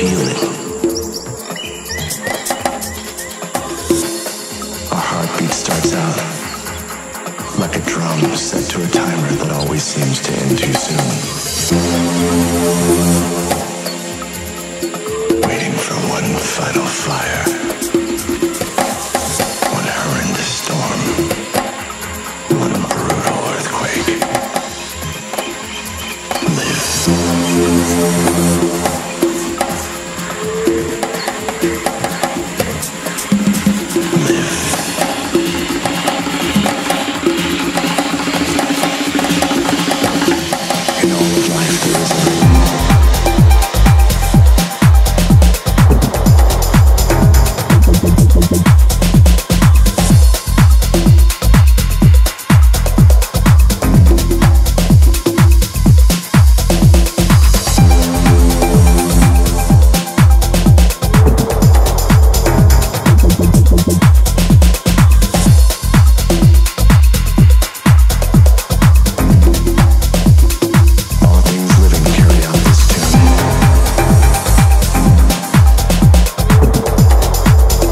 feel it. Our heartbeat starts out like a drum set to a timer that always seems to end too soon. Waiting for one final fire. One horrendous storm. One brutal earthquake. Live.